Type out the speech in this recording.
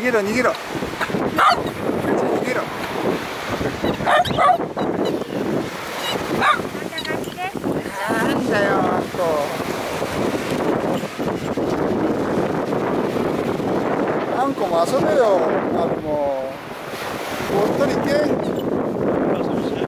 이기로 그렇지 이기로 子も遊べよ、まるも。本当に行け。